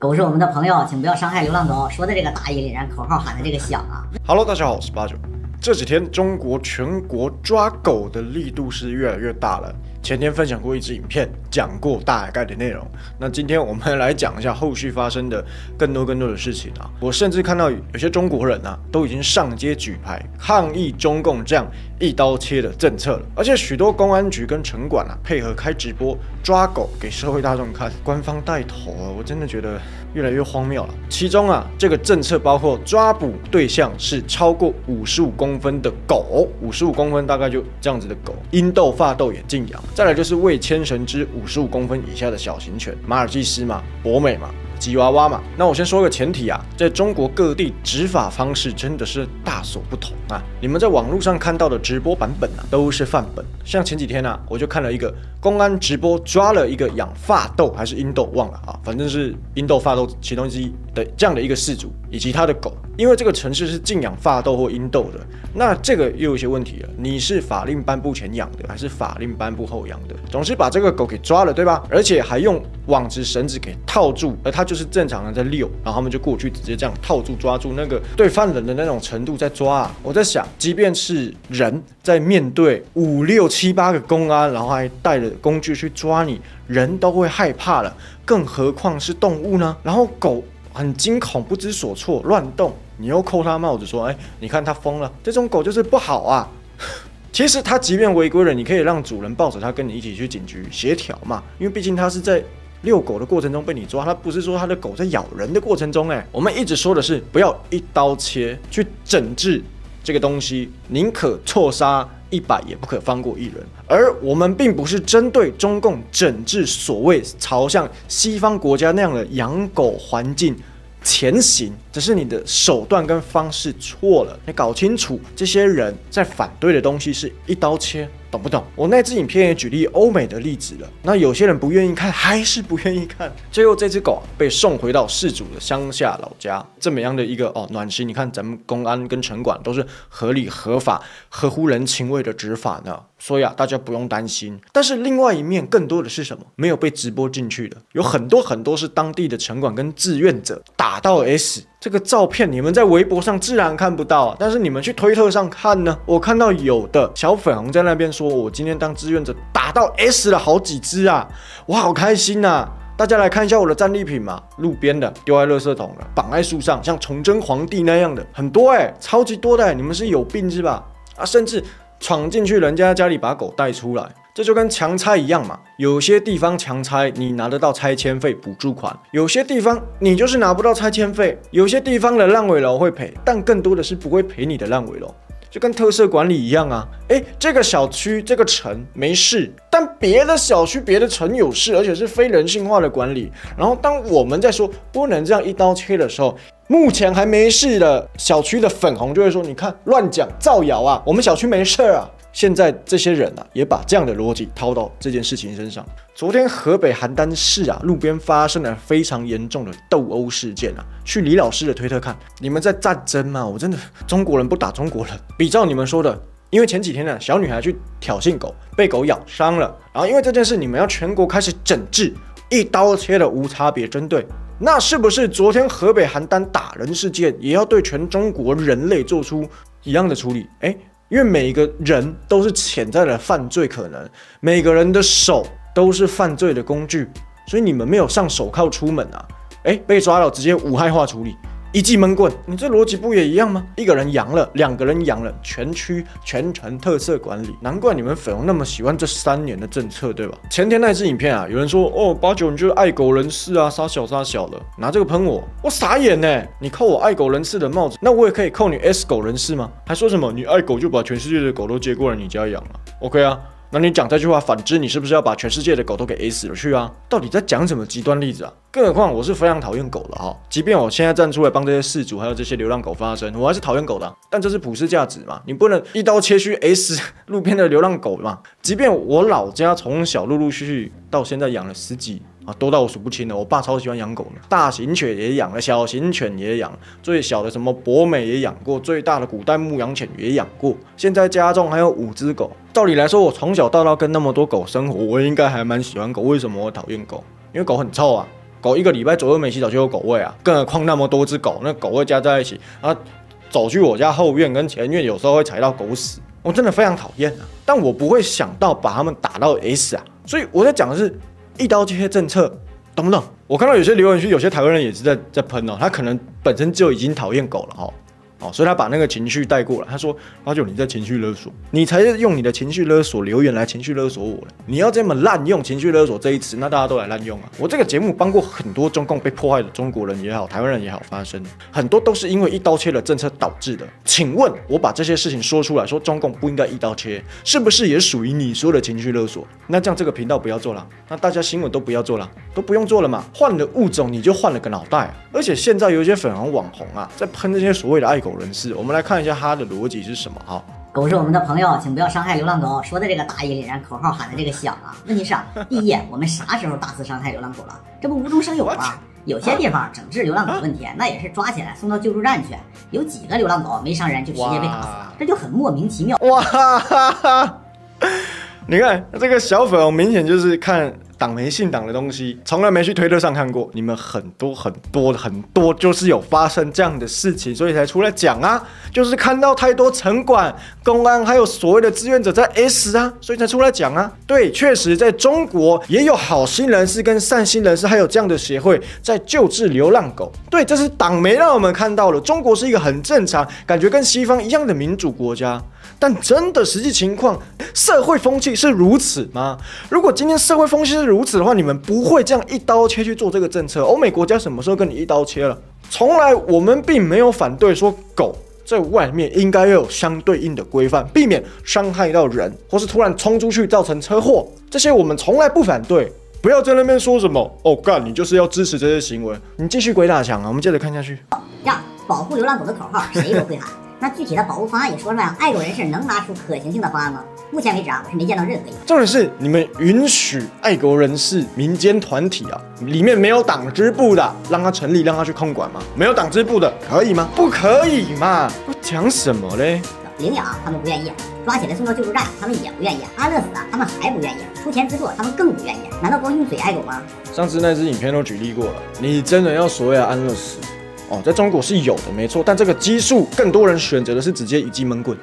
狗是我们的朋友，请不要伤害流浪狗。说的这个大义凛然，口号喊的这个响啊。Hello，大家好，我是八九。这几天中国全国抓狗的力度是越来越大了。前天分享过一支影片，讲过大概的内容。那今天我们来讲一下后续发生的更多更多的事情啊！我甚至看到有些中国人啊，都已经上街举牌抗议中共这样一刀切的政策了。而且许多公安局跟城管啊，配合开直播抓狗给社会大众看，官方带头啊，我真的觉得越来越荒谬了。其中啊，这个政策包括抓捕对象是超过五十五公分的狗，五十五公分大概就这样子的狗，英斗、法斗也禁养。再来就是未牵绳之五十五公分以下的小型犬，马尔济斯嘛，博美嘛。吉娃娃嘛，那我先说个前提啊，在中国各地执法方式真的是大所不同啊。你们在网络上看到的直播版本啊，都是范本。像前几天啊，我就看了一个公安直播抓了一个养发豆还是英豆，忘了啊，反正是英豆、发豆其中之一这样的一个事主以及他的狗。因为这个城市是禁养发豆或英斗的，那这个又有一些问题了。你是法令颁布前养的，还是法令颁布后养的？总是把这个狗给抓了，对吧？而且还用网子、绳子给套住，而它就是正常的在遛，然后他们就过去直接这样套住抓住那个对犯人的那种程度在抓啊。我在想，即便是人在面对五六七八个公安，然后还带着工具去抓你，人都会害怕了，更何况是动物呢？然后狗很惊恐、不知所措、乱动。你又扣他帽子说：“哎，你看他疯了，这种狗就是不好啊。” 其实它即便违规了，你可以让主人抱着它跟你一起去警局协调嘛，因为毕竟它是在遛狗的过程中被你抓，它不是说它的狗在咬人的过程中。哎，我们一直说的是不要一刀切去整治这个东西，宁可错杀一百，也不可放过一人。而我们并不是针对中共整治所谓朝向西方国家那样的养狗环境。前行，只是你的手段跟方式错了。你搞清楚，这些人在反对的东西是一刀切，懂不懂？我那支影片也举例欧美的例子了。那有些人不愿意看，还是不愿意看。最后这只狗被送回到事主的乡下老家，这么样的一个哦暖心。你看咱们公安跟城管都是合理合法、合乎人情味的执法呢。所以啊，大家不用担心。但是另外一面更多的是什么？没有被直播进去的，有很多很多是当地的城管跟志愿者打到 S。这个照片你们在微博上自然看不到，但是你们去推特上看呢，我看到有的小粉红在那边说，我今天当志愿者打到 S 了好几只啊，我好开心呐、大家来看一下我的战利品嘛，路边的丢在垃圾桶了，绑在树上，像崇祯皇帝那样的很多哎、超级多的、欸，你们是有病是吧？啊，甚至。闯进去人家家里把狗带出来，这就跟强拆一样嘛。有些地方强拆你拿得到拆迁费补助款，有些地方你就是拿不到拆迁费。有些地方的烂尾楼会赔，但更多的是不会赔你的烂尾楼。就跟特色管理一样啊，诶，这个小区这个城没事，但别的小区别的城有事，而且是非人性化的管理。然后当我们在说不能这样一刀切的时候，目前还没事的小区的粉红就会说：“你看乱讲造谣啊，我们小区没事啊。”现在这些人啊，也把这样的逻辑套到这件事情身上。昨天河北邯郸市啊，路边发生了非常严重的斗殴事件啊。去李老师的推特看，你们在战争吗？我真的中国人不打中国人。比照你们说的，因为前几天呢，小女孩去挑衅狗，被狗咬伤了，然后因为这件事，你们要全国开始整治，一刀切的无差别针对。那是不是昨天河北邯郸打人事件也要对全中国人类做出一样的处理？诶，因为每一个人都是潜在的犯罪可能，每个人的手都是犯罪的工具，所以你们没有上手铐出门啊？哎，被抓了直接无害化处理。一记闷棍，你这逻辑不也一样吗？一个人阳了，两个人阳了，全区全程特色管理，难怪你们粉红那么喜欢这三年的政策，对吧？前天那支影片啊，有人说哦，八九你就是爱狗人士啊，杀小杀小的，拿这个喷我，我傻眼呢。你扣我爱狗人士的帽子，那我也可以扣你 S 狗人士吗？还说什么你爱狗就把全世界的狗都接过来你家养了？OK 啊？那你讲这句话，反之你是不是要把全世界的狗都给 A 死了去啊？到底在讲什么极端例子啊？更何况我是非常讨厌狗的哈，即便我现在站出来帮这些事主还有这些流浪狗发声，我还是讨厌狗的。但这是普世价值嘛，你不能一刀切去 A 死路边的流浪狗嘛。即便我老家从小陆陆续续到现在养了十几。啊，多到我数不清了。我爸超喜欢养狗的，大型犬也养了，小型犬也养，最小的什么博美也养过，最大的古代牧羊犬也养过。现在家中还有五只狗。照理来说，我从小到大跟那么多狗生活，我应该还蛮喜欢狗。为什么我讨厌狗？因为狗很臭啊。狗一个礼拜左右没洗澡就有狗味啊，更何况那么多只狗，那狗味加在一起，啊走去我家后院跟前院，有时候会踩到狗屎，我真的非常讨厌啊。但我不会想到把他们打到 S 啊，所以我在讲的是一刀切政策，懂不懂？我看到有些留言区，有些台湾人也是在在喷哦，他可能本身就已经讨厌狗了哦。哦，所以他把那个情绪带过来。他说：“八九，你在情绪勒索，你才是用你的情绪勒索留言来情绪勒索我了。你要这么滥用情绪勒索这一词，那大家都来滥用啊！我这个节目帮过很多中共被迫害的中国人也好，台湾人也好发声，很多都是因为一刀切的政策导致的。请问，我把这些事情说出来，说中共不应该一刀切，是不是也属于你说的情绪勒索？那这样这个频道不要做了，那大家新闻都不要做了，都不用做了嘛？换了物种，你就换了个脑袋。而且现在有一些粉红网红啊，在喷这些所谓的爱狗人士，我们来。看一下他的逻辑是什么哈？狗是我们的朋友，请不要伤害流浪狗。说的这个大义凛然，口号喊的这个响啊。问题是啊，第一，我们啥时候大肆伤害流浪狗了？这不无中生有吗？有些地方整治流浪狗问题，那也是抓起来送到救助站去。有几个流浪狗没伤人就直接被打死了，这就很莫名其妙。哇哈哈哈！你看这个小粉，明显就是看。党媒信党的东西，从来没去推特上看过。你们很多很多很多，就是有发生这样的事情，所以才出来讲啊。就是看到太多城管、公安，还有所谓的志愿者在 S 啊，所以才出来讲啊。对，确实在中国也有好心人士跟善心人士，还有这样的协会在救治流浪狗。对，这是党媒让我们看到了。中国是一个很正常，感觉跟西方一样的民主国家。但真的实际情况，社会风气是如此吗？如果今天社会风气是如此的话，你们不会这样一刀切去做这个政策。欧美国家什么时候跟你一刀切了？从来我们并没有反对说狗在外面应该要有相对应的规范，避免伤害到人，或是突然冲出去造成车祸，这些我们从来不反对。不要在那边说什么哦，干你就是要支持这些行为，你继续鬼打墙啊！我们接着看下去。呀，保护流浪狗的口号谁都会喊。那具体的保护方案也说出来了，爱狗人士能拿出可行性的方案吗？目前为止啊，我是没见到任何一个。重点是你们允许爱狗人士民间团体啊，里面没有党支部的，让他成立，让他去控管吗？没有党支部的可以吗？不可以嘛？讲什么嘞？领养他们不愿意，抓起来送到救助站他们也不愿意，安乐死啊他们还不愿意，出钱资助他们更不愿意。难道光用嘴爱狗吗？上次那支影片都举例过了，你真的要所谓的安乐死？哦，在中国是有的，没错，但这个基数更多人选择的是直接一记闷棍，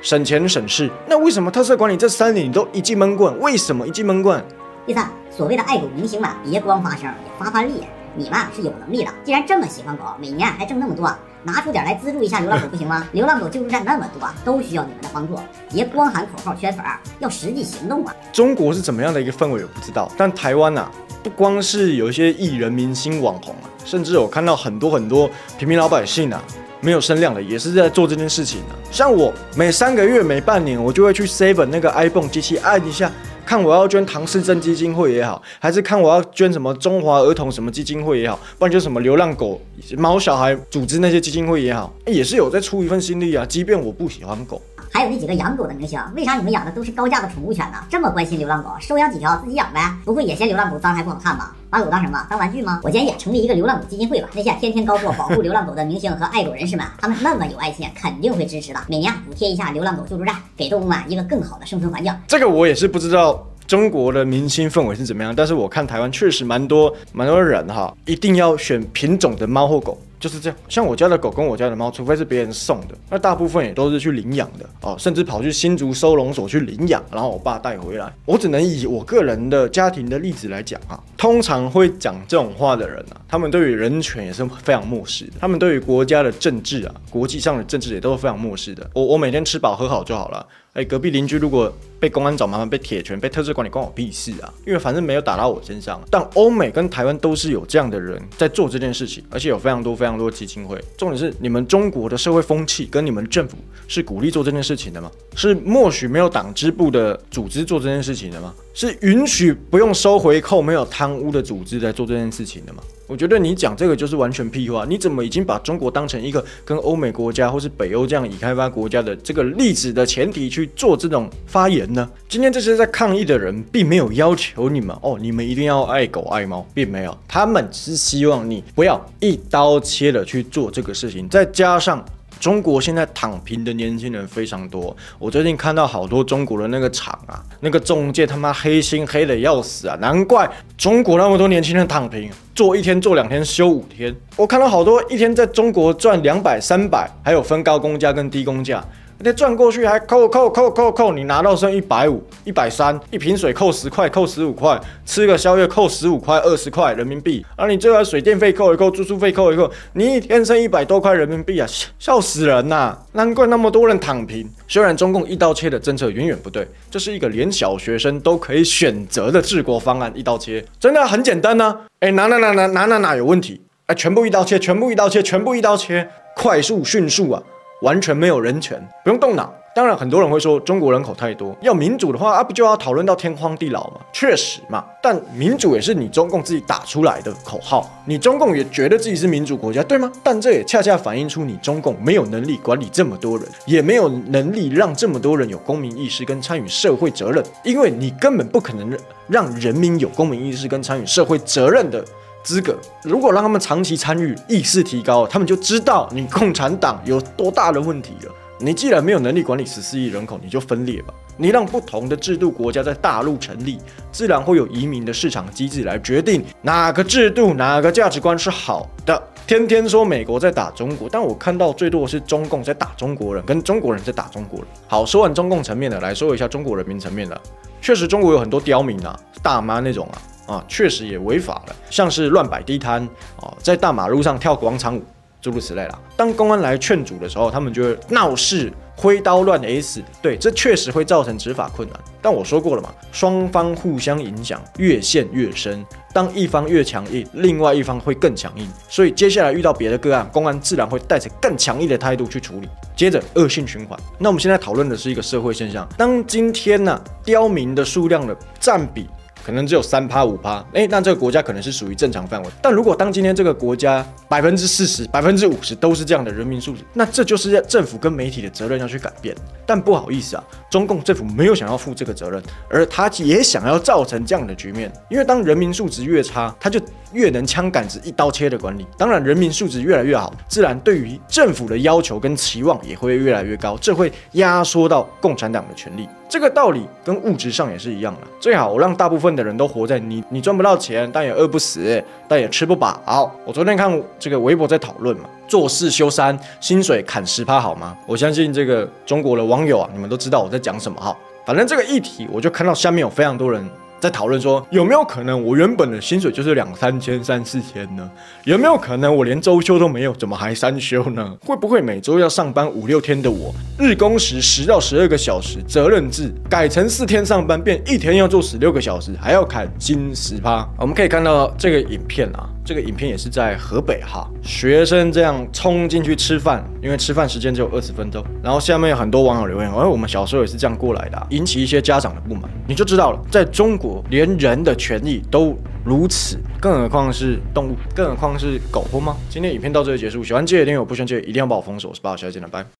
省钱省事。那为什么特色管理这三年你都一记闷棍？为什么一记闷棍？第三，所谓的爱狗明星们，别光发声，也发发力。你们是有能力的，既然这么喜欢狗，每年还挣那么多，拿出点来资助一下流浪狗不行吗？流浪狗救助站那么多，都需要你们的帮助，别光喊口号圈粉，要实际行动啊！中国是怎么样的一个氛围，我不知道，但台湾呐。不光是有一些艺人、明星、网红啊，甚至我看到很多很多平民老百姓啊，没有声量的，也是在做这件事情啊。像我每三个月、每半年，我就会去 save 那个 iPhone 机器按一下，看我要捐唐氏症基金会也好，还是看我要捐什么中华儿童什么基金会也好，不然就什么流浪狗、猫小孩组织那些基金会也好，也是有在出一份心力啊。即便我不喜欢狗。还有那几个养狗的明星，为啥你们养的都是高价的宠物犬呢？这么关心流浪狗，收养几条自己养呗，不会也嫌流浪狗脏还不好看吧？把狗当什么？当玩具吗？我建议成立一个流浪狗基金会吧。那些天天高呼保护流浪狗的明星和爱狗人士们，他们那么有爱心，肯定会支持的。每年补贴一下流浪狗救助站，给动物们一个更好的生存环境。这个我也是不知道中国的明星氛围是怎么样，但是我看台湾确实蛮多蛮多人哈，一定要选品种的猫或狗。就是这样，像我家的狗跟我家的猫，除非是别人送的，那大部分也都是去领养的哦，甚至跑去新竹收容所去领养，然后我爸带回来。我只能以我个人的家庭的例子来讲啊，通常会讲这种话的人啊，他们对于人权也是非常漠视的，他们对于国家的政治啊，国际上的政治也都是非常漠视的。我我每天吃饱喝好就好了。哎，隔壁邻居如果被公安找麻烦，被铁拳，被特殊管理，关我屁事啊！因为反正没有打到我身上。但欧美跟台湾都是有这样的人在做这件事情，而且有非常多非常多基金会。重点是，你们中国的社会风气跟你们政府是鼓励做这件事情的吗？是默许没有党支部的组织做这件事情的吗？是允许不用收回扣、没有贪污的组织在做这件事情的吗？我觉得你讲这个就是完全屁话。你怎么已经把中国当成一个跟欧美国家或是北欧这样已开发国家的这个例子的前提去做这种发言呢？今天这些在抗议的人并没有要求你们哦，你们一定要爱狗爱猫，并没有，他们只是希望你不要一刀切的去做这个事情，再加上。中国现在躺平的年轻人非常多。我最近看到好多中国的那个厂啊，那个中介他妈黑心黑的要死啊！难怪中国那么多年轻人躺平，做一天做两天休五天。我看到好多一天在中国赚两百三百，还有分高工价跟低工价。那转过去还扣扣扣扣扣，你拿到剩一百五、一百三，一瓶水扣十块、扣十五块，吃个宵夜扣十五块、二十块人民币，而你最后水电费扣一扣、住宿费扣一扣，你一天剩一百多块人民币啊，笑死人呐！难怪那么多人躺平。虽然中共一刀切的政策远远不对，这是一个连小学生都可以选择的治国方案，一刀切真的很简单呢。哎，哪哪哪哪哪哪哪有问题？哎，全部一刀切，全部一刀切，全部一刀切，快速迅速啊！完全没有人权，不用动脑。当然，很多人会说中国人口太多，要民主的话啊，不就要讨论到天荒地老吗？确实嘛，但民主也是你中共自己打出来的口号，你中共也觉得自己是民主国家，对吗？但这也恰恰反映出你中共没有能力管理这么多人，也没有能力让这么多人有公民意识跟参与社会责任，因为你根本不可能让人民有公民意识跟参与社会责任的。资格，如果让他们长期参与，意识提高，他们就知道你共产党有多大的问题了。你既然没有能力管理十四亿人口，你就分裂吧。你让不同的制度国家在大陆成立，自然会有移民的市场机制来决定哪个制度、哪个价值观是好的。天天说美国在打中国，但我看到最多的是中共在打中国人，跟中国人在打中国人。好，说完中共层面的，来说一下中国人民层面的。确实，中国有很多刁民啊，大妈那种啊。啊，确实也违法了，像是乱摆地摊啊，在大马路上跳广场舞，诸如此类啦。当公安来劝阻的时候，他们就会闹事、挥刀乱 S。对，这确实会造成执法困难。但我说过了嘛，双方互相影响，越陷越深。当一方越强硬，另外一方会更强硬。所以接下来遇到别的个案，公安自然会带着更强硬的态度去处理，接着恶性循环。那我们现在讨论的是一个社会现象，当今天呢，刁民的数量的占比。可能只有三趴五趴，哎，那这个国家可能是属于正常范围。但如果当今天这个国家百分之四十、百分之五十都是这样的人民素质，那这就是政府跟媒体的责任要去改变。但不好意思啊，中共政府没有想要负这个责任，而他也想要造成这样的局面。因为当人民素质越差，他就越能枪杆子一刀切的管理。当然，人民素质越来越好，自然对于政府的要求跟期望也会越来越高，这会压缩到共产党的权力。这个道理跟物质上也是一样的。最好我让大部分的人都活在你你赚不到钱，但也饿不死，但也吃不饱。我昨天看这个微博在讨论嘛，做事修山，薪水砍十趴好吗？我相信这个中国的网友啊，你们都知道我在讲什么哈。反正这个议题，我就看到下面有非常多人。在讨论说有没有可能我原本的薪水就是两三千三四千呢？有没有可能我连周休都没有，怎么还三休呢？会不会每周要上班五六天的我，日工时十到十二个小时，责任制改成四天上班，变一天要做十六个小时，还要砍薪十趴？我们可以看到这个影片啊。这个影片也是在河北哈，学生这样冲进去吃饭，因为吃饭时间只有二十分钟。然后下面有很多网友留言，哎，我们小时候也是这样过来的，引起一些家长的不满。你就知道了，在中国连人的权利都如此，更何况是动物，更何况是狗，吗？今天影片到这里结束，喜欢这些点我不喜欢这一定要把我封锁。我是八号小姐，见了，拜。